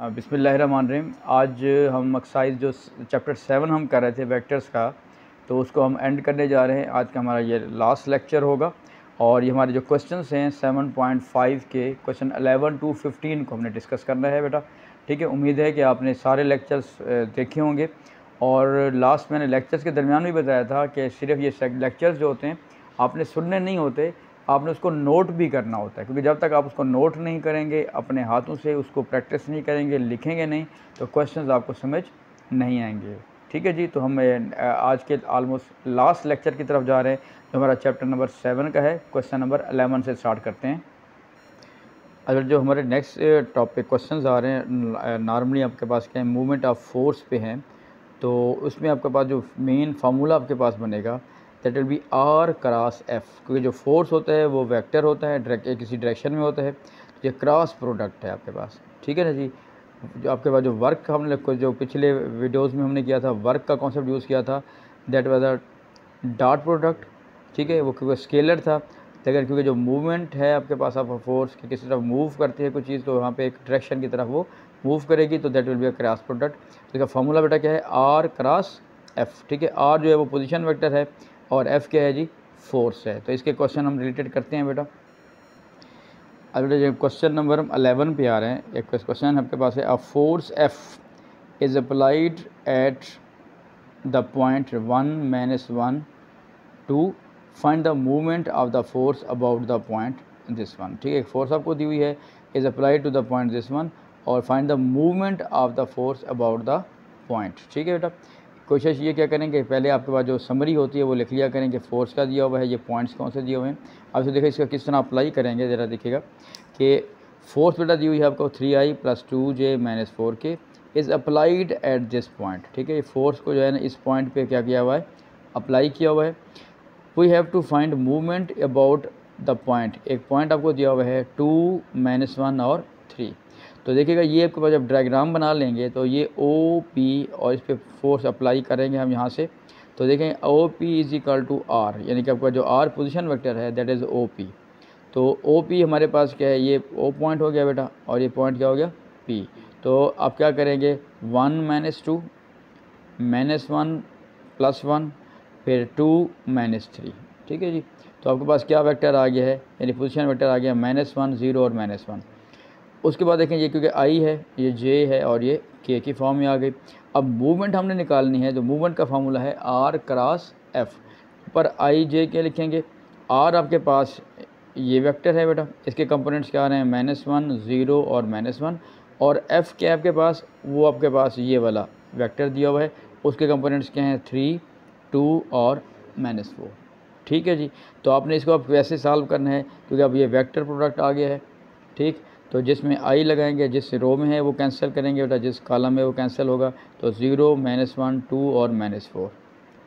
बिसमीम आज हम एक्साइज जो चैप्टर सेवन हम कर रहे थे वेक्टर्स का तो उसको हम एंड करने जा रहे हैं। आज का हमारा ये लास्ट लेक्चर होगा और ये हमारे जो क्वेश्चंस हैं 7.5 के क्वेश्चन 11 टू 15 को हमने डिस्कस करना है बेटा। ठीक है? उम्मीद है कि आपने सारे लेक्चर्स देखे होंगे। और लास्ट मैंने लेक्चर्स के दरमियान भी बताया था कि सिर्फ़ ये लेक्चर्स जो होते हैं, आपने सुनने नहीं होते आपने उसको नोट भी करना होता है, क्योंकि जब तक आप उसको नोट नहीं करेंगे, अपने हाथों से उसको प्रैक्टिस नहीं करेंगे, लिखेंगे नहीं तो क्वेश्चंस आपको समझ नहीं आएँगे। ठीक है जी तो हम आज के आलमोस्ट लास्ट लेक्चर की तरफ़ जा रहे हैं, जो हमारा चैप्टर नंबर सेवन का है क्वेश्चन नंबर अलेवन से स्टार्ट करते हैं। अगर जो हमारे नेक्स्ट टॉपिक क्वेश्चन आ रहे हैं नॉर्मली आपके पास क्या मूवमेंट ऑफ़ फोर्स पे हैं तो उसमें आपके पास जो मेन फार्मूला आपके पास बनेगा that will be r cross F क्योंकि जो फोर्स होता है, वो वेक्टर होता है डायरेक्ट किसी डायरेक्शन में होता है। ये क्रॉस प्रोडक्ट है आपके पास। ठीक है ना जी? जो आपके पास जो वर्क हमने जो पिछले वीडियोज़ में हमने किया था वर्क का कॉन्सेप्ट यूज़ किया था that was a dot product ठीक है? वो क्योंकि स्केलर था। लेकिन क्योंकि जो मूवमेंट है आपके पास, आप फोर्स की किसी तरफ़ मूव करती है कोई चीज़ तो वहाँ पे एक डायरेक्शन की तरफ़ वो मूव करेगी तो that will be a cross product तो इसका फार्मूला बेटा क्या है? आर क्रॉस एफ़ ठीक है? आर जो है वो पोजीशन वेक्टर है। और एफ़ क्या है जी? फोर्स है। तो इसके क्वेश्चन हम रिलेटेड करते हैं बेटा। अब बेटा क्वेश्चन नंबर हम अलेवन पे आ रहे हैं। एक क्वेश्चन आपके पास है। A force F is applied at the point one minus one to find the movement of the force about the point this one ठीक है? फोर्स आपको दी हुई है। Is applied to the point this one और find the movement of the force about the point ठीक है बेटा? कोशिश ये क्या करेंगे, पहले आपके पास जो समरी होती है वो लिख लिया करें कि फोर्स का दिया हुआ है, ये पॉइंट्स कौन से दिए हुए हैं? अब तो देखिए, इसका किस तरह अप्लाई करेंगे, ज़रा देखिएगा कि फोर्स बेटा दी हुई है आपको three i plus two j minus four k is applied at this point ठीक है? फोर्स को जो है ना, इस पॉइंट पे क्या किया हुआ है? अप्लाई किया हुआ है। We have to find movement about the point एक पॉइंट आपको दिया हुआ है टू माइनस वन और थ्री तो देखिएगा, ये आपके पास जब डायग्राम बना लेंगे तो ये ओ पी और इस पर फोर्स अप्लाई करेंगे हम यहाँ से। तो देखें O P is equal to r यानी कि आपका जो आर पोजिशन वैक्टर है दैट इज़ ओ पी तो ओ पी हमारे पास क्या है? ये ओ पॉइंट हो गया बेटा, और ये पॉइंट क्या हो गया? पी तो आप क्या करेंगे? One minus two minus one plus one फिर टू माइनस थ्री ठीक है जी? तो आपके पास क्या वेक्टर आ गया है? यानी पोजिशन वेक्टर आ गया माइनस वन ज़ीरो और माइनस वन उसके बाद देखें, ये क्योंकि आई है, ये जे है और ये के की फॉर्म में आ गई। अब मूवमेंट हमने निकालनी है तो मूवमेंट का फार्मूला है आर क्रॉस एफ़ पर आई जे के लिखेंगे? आर आपके पास, ये वेक्टर है बेटा, इसके कंपोनेंट्स क्या आ रहे हैं? माइनस वन ज़ीरो और माइनस वन और एफ़ के आपके पास? वो आपके पास ये वाला वेक्टर दिया हुआ है। उसके कंपोनेंट्स क्या हैं? थ्री टू और माइनस फोर ठीक है जी? तो आपने इसको अब वैसे सॉल्व करना है? क्योंकि अब ये वेक्टर प्रोडक्ट आ गया है। ठीक? तो जिसमें आई लगाएँगे, जिस रो में है, वो कैंसिल करेंगे बेटा, जिस कॉलम में वो कैंसिल होगा तो ज़ीरो माइनस वन टू और माइनस फोर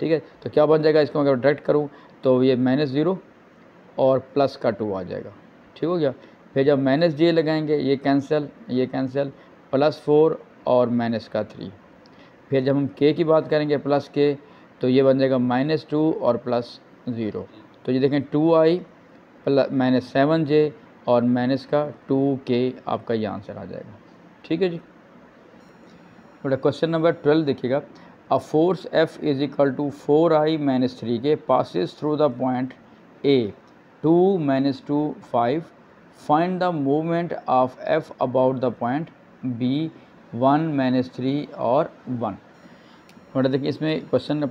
ठीक है? तो क्या बन जाएगा? इसको अगर डायरेक्ट करूँ तो ये माइनस ज़ीरो और प्लस का टू आ जाएगा। ठीक हो गया? फिर जब माइनस जे लगाएँगे, ये कैंसिल ये कैंसिल प्लस फोर और माइनस का थ्री फिर जब हम के की बात करेंगे प्लस के तो ये बन जाएगा माइनस टू और प्लस ज़ीरो तो ये देखें two i plus minus seven j और माइनस का टू के आपका ये आंसर आ जाएगा। ठीक है जी? बड़ा क्वेश्चन नंबर ट्वेल्व देखिएगा। A force F is equal to four I minus three K passes through the point A two minus two five find the movement of F about the point B one minus three और one बड़ा देखिए, इसमें question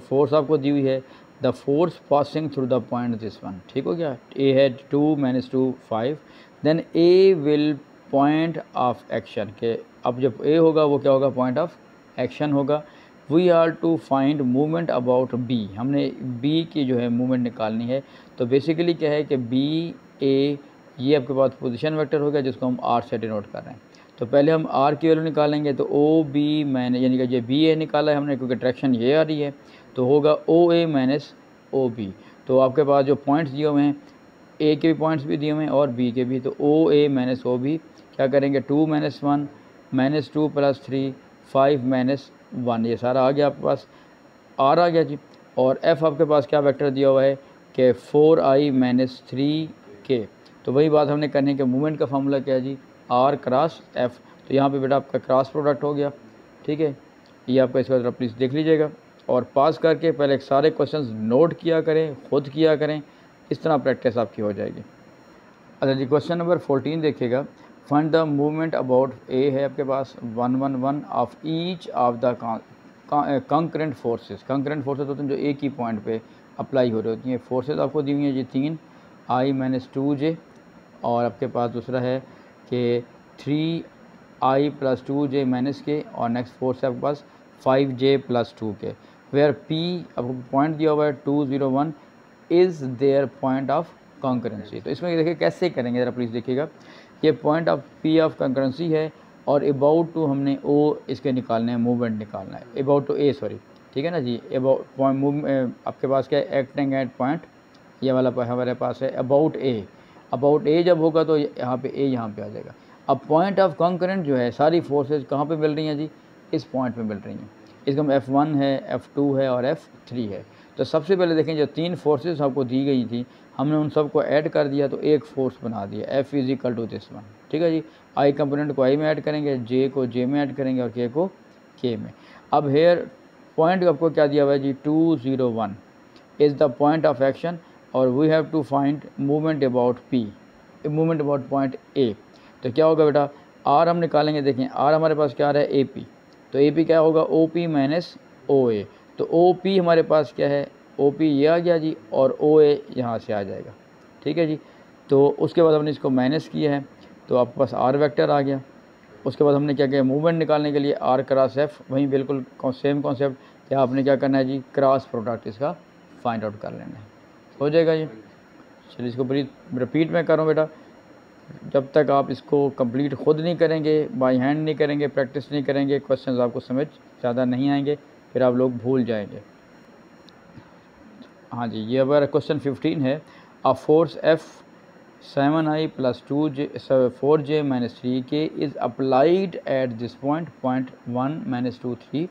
force आपको दी हुई है। The force passing through the point this one. ठीक हो गया? ए है two minus two five then A will point of action के, अब जब ए होगा, वो क्या होगा? पॉइंट ऑफ़ एक्शन होगा। We are to find movement about B हमने बी की जो है मूवमेंट निकालनी है। तो बेसिकली क्या है कि बी ए ये आपके पास पोजीशन वेक्टर हो गया, जिसको हम आर से डिनोट कर रहे हैं। तो पहले हम आर की वैल्यू निकालेंगे तो ओ बी मैंने, यानी कि ये बी ए निकाला है हमने, क्योंकि ट्रैक्शन ये आ रही है। तो होगा ओ ए माइनस ओ बी तो आपके पास जो पॉइंट्स दिए हुए हैं ए के भी पॉइंट्स भी दिए हुए हैं और बी के भी। तो ओ ए माइनस ओ बी क्या करेंगे? Two minus one minus two plus three five minus one ये सारा आ गया आपके पास। आर आ गया जी। और एफ़ आपके पास क्या वेक्टर दिया हुआ है? कि फोर आई माइनस थ्री के तो वही बात हमने करने के मूवमेंट का फार्मूला क्या है जी। आर क्रॉस एफ़ तो यहाँ पे बेटा आपका क्रॉस प्रोडक्ट हो गया। ठीक है? ये आपका इसका प्लीज़ देख लीजिएगा। और पास करके पहले सारे क्वेश्चंस नोट किया करें, खुद किया करें, इस तरह प्रैक्टिस आपकी हो जाएगी। अच्छा जी क्वेश्चन नंबर फोर्टीन देखिएगा। Find the movement about A है आपके पास। One one one of each of the concurrent forces concurrent forces होते हैं जो एक ही पॉइंट पे अप्लाई हो रही होती हैं। फोर्सेस आपको दी हुई हैं जी तीन। आई माइनस टू जे और आपके पास दूसरा है कि three I plus two J minus K और नेक्स्ट फोर्स है आपके पास five J plus two K where P आपको पॉइंट दिया हुआ है two zero one is their point of concurrency तो इसमें देखिए कैसे करेंगे, ज़रा प्लीज़ देखिएगा। ये point of P of concurrency है और अबाउट टू हमने ओ इसके निकालने हैं मूवमेंट निकालना है। अबाउट टू ए सॉरी ठीक है ना जी? अबाउट मूव आपके पास क्या है? एक्टिंग एट पॉइंट ये वाला हमारे पास है अबाउट ए अबाउट ए जब होगा तो यहाँ पे ए यहाँ पे आ जाएगा। अब पॉइंट ऑफ़ कॉन्करेंट जो है, सारी फोर्सेज कहाँ पे मिल रही हैं जी? इस पॉइंट पे मिल रही हैं। इसका एफ़ वन है एफ़ टू है और एफ़ थ्री है। तो सबसे पहले देखें, जो तीन फोर्सेस आपको दी गई थी, हमने उन सबको ऐड कर दिया तो एक फोर्स बना दिया F is equal to this one ठीक है जी? आई कंपोनेंट को आई में ऐड करेंगे जे को जे में ऐड करेंगे और के को के में। अब हेयर पॉइंट आपको क्या दिया हुआ है जी? Two zero one is the point of action और we have to find movement about P movement about point A तो क्या होगा बेटा? आर हम निकालेंगे, देखें आर हमारे पास क्या आ रहा है? ए पी तो ए पी क्या होगा? ओ पी माइनस ओ ए तो ओ पी हमारे पास क्या है? ओ पी ये आ गया जी और ओ ए यहाँ से आ जाएगा। ठीक है जी? तो उसके बाद हमने इसको माइनस किया है। तो आपके पास आर वेक्टर आ गया। उसके बाद हमने क्या किया? मूवमेंट निकालने के लिए आर क्रॉस एफ़ वहीं बिल्कुल सेम कॉन्सेप्ट क्या आपने क्या करना है जी? क्रॉस प्रोडक्ट इसका फाइंड आउट कर लेना है। हो जाएगा जी? चलिए इसको रिपीट में करूँ बेटा। जब तक आप इसको कंप्लीट खुद नहीं करेंगे बाई हैंड नहीं करेंगे प्रैक्टिस नहीं करेंगे क्वेश्चंस आपको समझ ज़्यादा नहीं आएँगे, फिर आप लोग भूल जाएँगे। हाँ जी, ये अगर क्वेश्चन फिफ्टीन है। A force F seven I plus two J four J minus three K is applied at this point point one minus two three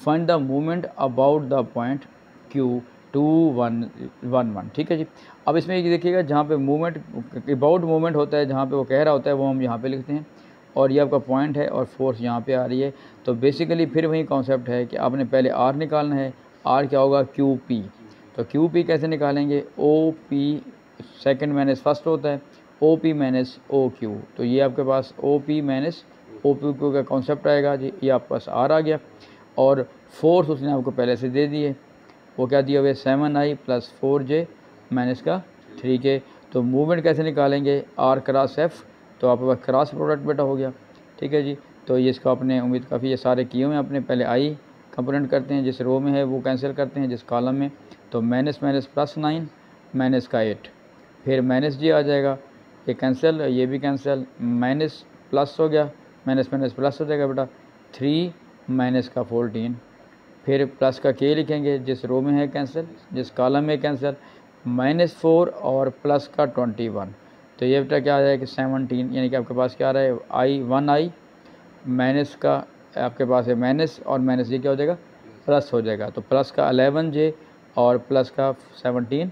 find the movement about the point Q two one one one ठीक है जी? अब इसमें ये देखिएगा, जहाँ पे movement about movement होता है, जहाँ पे वो कह रहा होता है, वो हम यहाँ पे लिखते हैं। और ये आपका पॉइंट है और फोर्स यहाँ पे आ रही है। तो बेसिकली फिर वही कॉन्सेप्ट है कि आपने पहले आर निकालना है। आर क्या होगा? क्यू पी तो क्यू पी कैसे निकालेंगे? O P second minus first होता है। O P minus O Q तो ये आपके पास O P minus O P Q का कॉन्सेप्ट आएगा जी। ये आपके पास आर आ गया। और फोर्स उसने आपको पहले से दे दिए वो क्या दिया हुआ है seven I plus four J minus का थ्री के। तो मूवमेंट कैसे निकालेंगे? आर क्रॉस एफ़ तो आपके पास क्रॉस प्रोडक्ट बेटा हो गया। ठीक है जी? तो ये इसको आपने उम्मीद काफ़ी ये सारे किए हुए हैं अपने पहले आई कंपोनेंट करते हैं, जिस रो में है वो कैंसिल करते हैं, जिस कॉलम में। तो minus minus plus nine minus का एट फिर माइनस जी आ जाएगा। ये कैंसिल ये भी कैंसिल माइनस प्लस हो गया। माइनस माइनस प्लस हो जाएगा बेटा। थ्री माइनस का फोरटीन फिर प्लस का के लिखेंगे, जिस रो में है कैंसिल जिस कॉलम में कैंसिल माइनस फोर और प्लस का ट्वेंटी वन तो ये बेटा क्या आ जाएगा सेवनटीन यानी कि आपके पास क्या आ रहा है? आई वन आई माइनस का आपके पास है माइनस और माइनस ये क्या हो जाएगा? प्लस हो जाएगा. तो प्लस का अलेवन जे और प्लस का सेवनटीन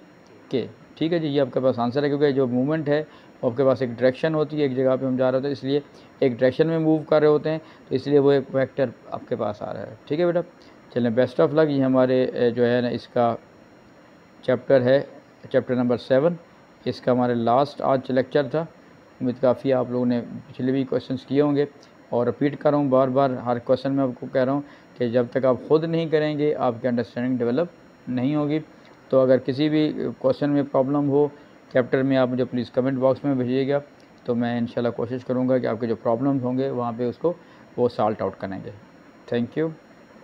के ठीक है जी? ये आपके पास आंसर है क्योंकि जो मूवमेंट है, वो आपके पास एक डायरेक्शन होती है, एक जगह पे हम जा रहे होते हैं, इसलिए एक डायरेक्शन में मूव कर रहे होते हैं तो इसलिए वो एक वेक्टर आपके पास आ रहा है. ठीक है बेटा? चलें बेस्ट ऑफ़ लक ये हमारे जो है ना, इसका चैप्टर है चैप्टर नंबर सेवन इसका हमारे लास्ट आज लेक्चर था। उम्मीद काफ़ी आप लोगों ने पिछले भी क्वेश्चन किए होंगे। और रिपीट कर रहा हूँ बार बार हर क्वेश्चन में आपको कह रहा हूँ कि जब तक आप ख़ुद नहीं करेंगे, आपकी अंडरस्टैंडिंग डेवलप नहीं होगी। तो अगर किसी भी क्वेश्चन में प्रॉब्लम हो चैप्टर में आप मुझे प्लीज़ कमेंट बॉक्स में भेजिएगा। तो मैं इंशाल्लाह कोशिश करूँगा कि आपके जो प्रॉब्लम्स होंगे, वहाँ पे उसको वो सॉल्ट आउट करेंगे। Thank you